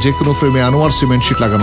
যে কোনো ফ্রেমে আনোয়ার সিমেন্ট শীট লাগানো